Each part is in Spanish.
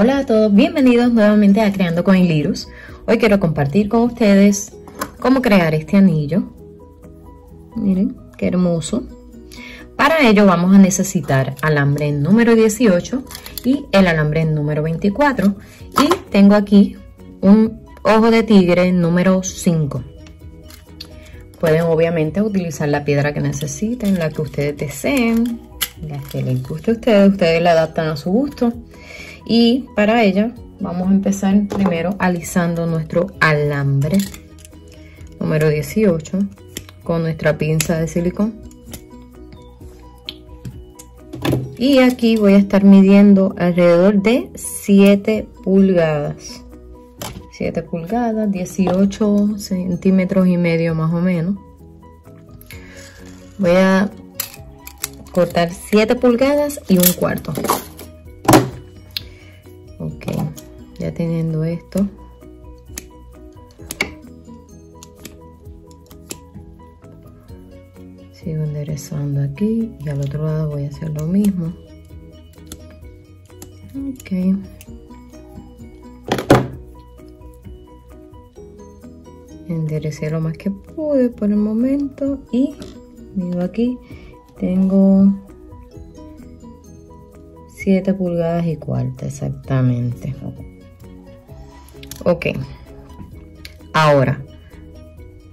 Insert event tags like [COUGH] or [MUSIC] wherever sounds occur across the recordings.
Hola a todos, bienvenidos nuevamente a Creando con Ilirus. Hoy quiero compartir con ustedes cómo crear este anillo. Miren, qué hermoso. Para ello vamos a necesitar alambre número 18 y el alambre número 24. Y tengo aquí un ojo de tigre número 5. Pueden obviamente utilizar la piedra que necesiten, la que ustedes deseen, la que les guste a ustedes. Ustedes la adaptan a su gusto y para ella vamos a empezar primero alisando nuestro alambre número 18 con nuestra pinza de silicón. Y aquí voy a estar midiendo alrededor de 7 pulgadas. 7 pulgadas 18 centímetros y medio más o menos. Voy a cortar 7 pulgadas y un cuarto ya teniendo esto. Sigo enderezando aquí y al otro lado voy a hacer lo mismo. Ok. Enderecé lo más que pude por el momento y miro aquí tengo 7 pulgadas y cuarta exactamente ok ahora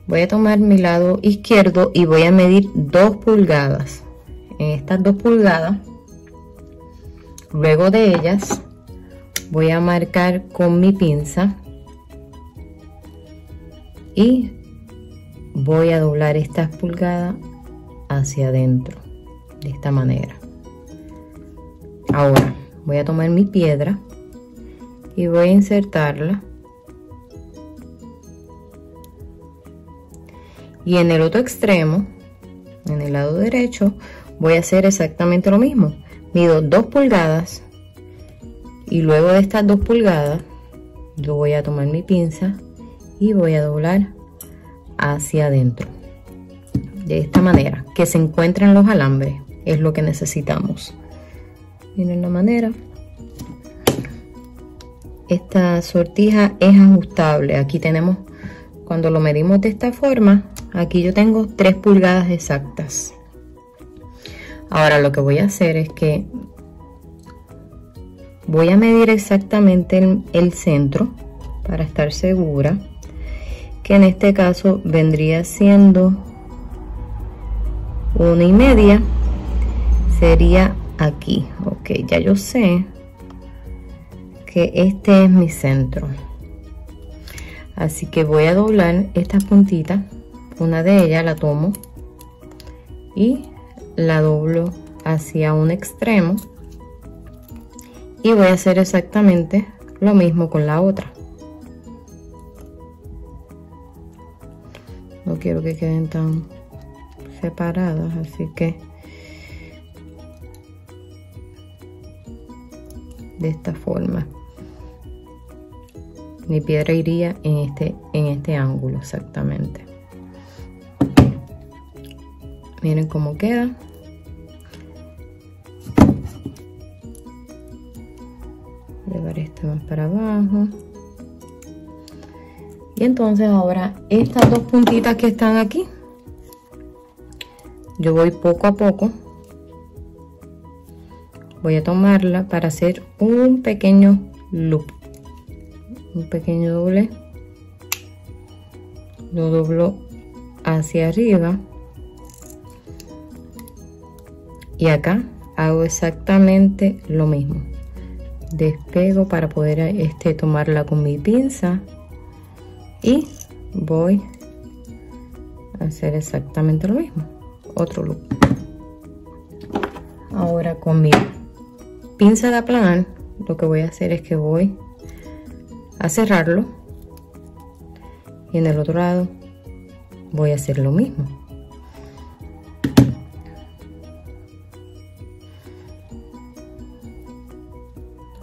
voy a tomar mi lado izquierdo y voy a medir 2 pulgadas en estas 2 pulgadas luego de ellas voy a marcar con mi pinza y voy a doblar estas pulgadas hacia adentro de esta manera Ahora voy a tomar mi piedra y voy a insertarla. Y en el otro extremo, en el lado derecho, voy a hacer exactamente lo mismo. Mido 2 pulgadas y luego de estas 2 pulgadas, yo voy a tomar mi pinza y voy a doblar hacia adentro. De esta manera, que se encuentren los alambres, es lo que necesitamos miren la manera esta sortija es ajustable aquí tenemos cuando lo medimos de esta forma aquí yo tengo 3 pulgadas exactas. Ahora lo que voy a hacer es que voy a medir exactamente el, centro para estar segura que en este caso vendría siendo una y media sería aquí. Ok ya yo sé que este es mi centro. Así que voy a doblar estas puntitas una de ellas la tomo y la doblo hacia un extremo y voy a hacer exactamente lo mismo con la otra. No quiero que queden tan separadas así que de esta forma. Mi piedra iría en este en este ángulo exactamente miren cómo queda. Llevar esto más para abajo. Y entonces ahora estas dos puntitas que están aquí yo voy poco a poco voy a tomarla para hacer un pequeño loop un pequeño doble lo doblo hacia arriba y acá hago exactamente lo mismo. Despego para poder este tomarla con mi pinza y voy a hacer exactamente lo mismo. Otro loop ahora con mi pinza de aplanar lo que voy a hacer es que voy a cerrarlo y en el otro lado voy a hacer lo mismo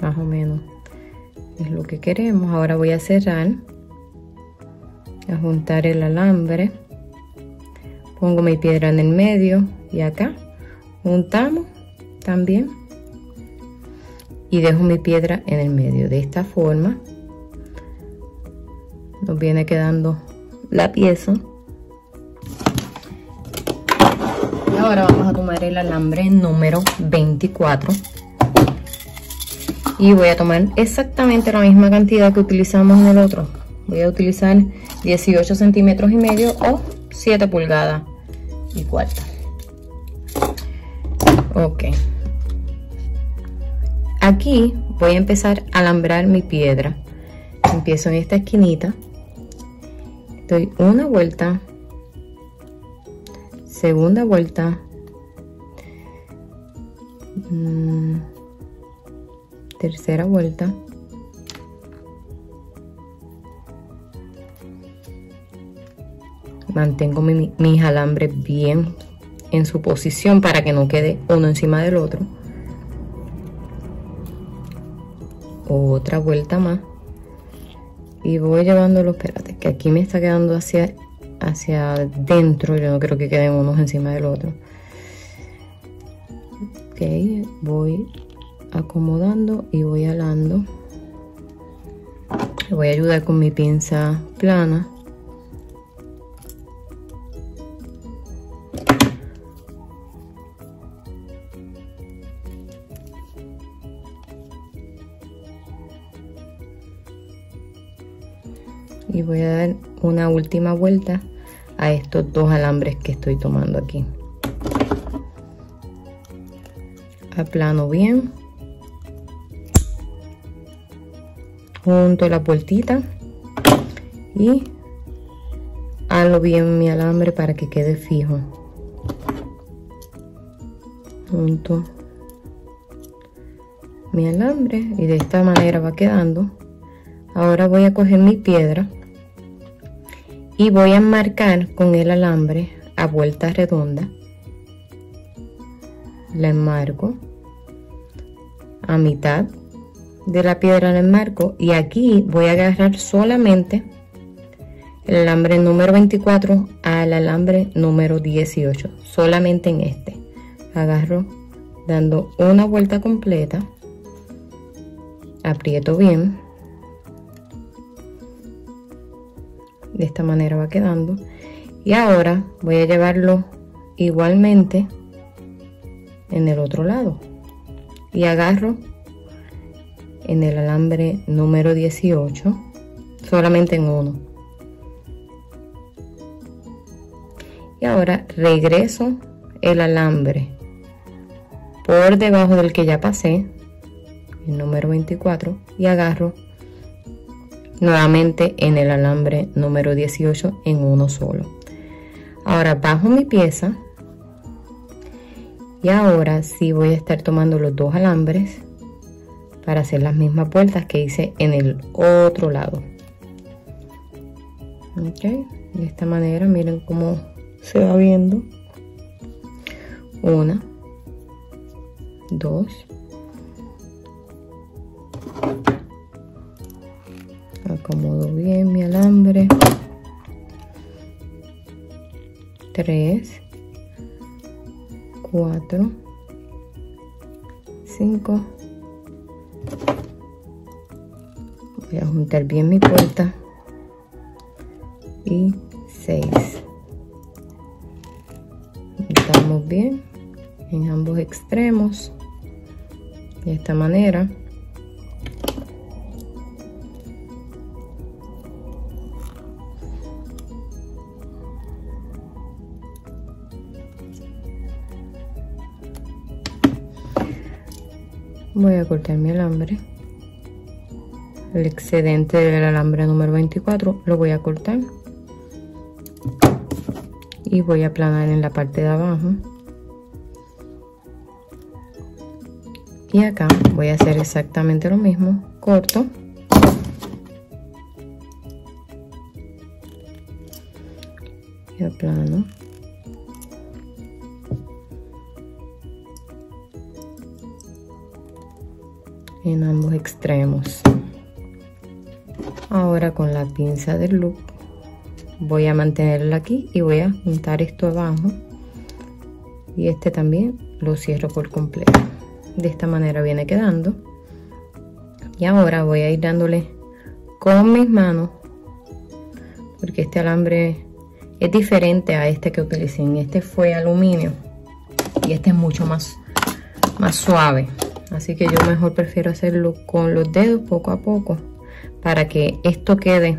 más o menos es lo que queremos. Ahora voy a cerrar a juntar el alambre. Pongo mi piedra en el medio y acá. Juntamos también. Y dejo mi piedra en el medio. De esta forma nos viene quedando la pieza. Y ahora vamos a tomar el alambre número 24 y voy a tomar exactamente la misma cantidad que utilizamos en el otro. Voy a utilizar 18 centímetros y medio o 7 pulgadas y cuarta. Ok. Aquí voy a empezar a alambrar mi piedra. Empiezo en esta esquinita. Doy una vuelta. Segunda vuelta. Mm, tercera vuelta. Mantengo mis alambres bien en su posición para que no quede uno encima del otro. Otra vuelta más. Y voy llevándolo espérate que aquí me está quedando hacia hacia adentro. Yo no creo que queden unos encima del otro. Ok voy acomodando y voy alando. Voy a ayudar con mi pinza plana. Y voy a dar una última vuelta a estos dos alambres que estoy tomando aquí. Aplano bien junto la puertita y halo bien mi alambre para que quede fijo. Junto mi alambre y de esta manera va quedando. Ahora voy a coger mi piedra y voy a marcar con el alambre a vuelta redonda. La enmarco a mitad de la piedra del marco y aquí voy a agarrar solamente el alambre número 24 al alambre número 18 solamente en este. Agarro dando una vuelta completa aprieto bien de esta manera va quedando y ahora voy a llevarlo igualmente en el otro lado y agarro en el alambre número 18 solamente en uno. Y ahora regreso el alambre por debajo del que ya pasé el número 24 y agarro nuevamente en el alambre número 18 en uno solo. Ahora bajo mi pieza y ahora sí voy a estar tomando los dos alambres para hacer las mismas vueltas que hice en el otro lado. Ok de esta manera miren cómo se va viendo. Una dos. Acomodo bien mi alambre. 3 4 5 voy a juntar bien mi puerta y 6 juntamos bien en ambos extremos. De esta manera. Voy a cortar mi alambre el excedente del alambre número 24 lo voy a cortar y voy a aplanar en la parte de abajo. Y acá voy a hacer exactamente lo mismo corto. Y aplano. En ambos extremos ahora con la pinza del loop voy a mantenerla aquí y voy a juntar esto abajo. Y este también lo cierro por completo. De esta manera viene quedando. Y ahora voy a ir dándole con mis manos porque este alambre es diferente a este que utilicé este fue aluminio. Y este es mucho más más suave. Así que yo mejor prefiero hacerlo con los dedos poco a poco para que esto quede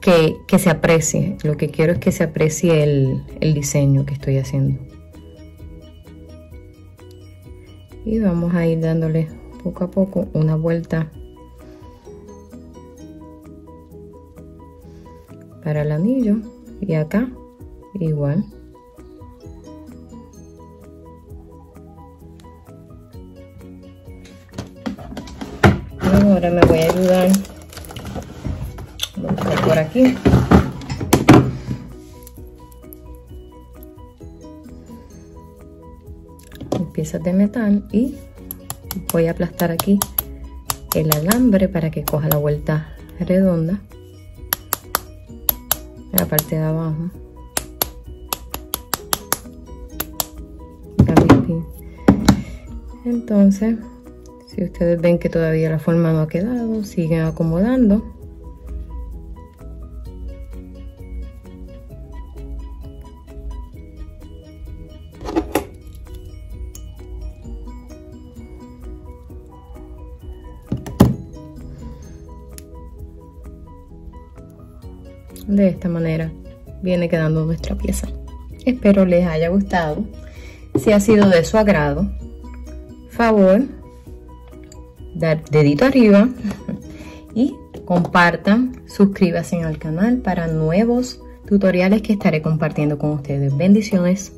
que, que se aprecie. Lo que quiero es que se aprecie el, el diseño que estoy haciendo. Y vamos a ir dándole poco a poco una vuelta para el anillo y acá igual ahora me voy a ayudar. Por aquí. Piezas de metal y voy a aplastar aquí el alambre para que coja la vuelta redonda. En la parte de abajo. Entonces si ustedes ven que todavía la forma no ha quedado siguen acomodando. De esta manera viene quedando nuestra pieza. Espero les haya gustado. Si ha sido de su agrado favor dar dedito arriba [LAUGHS] y compartan suscríbanse al canal para nuevos tutoriales que estaré compartiendo con ustedes. Bendiciones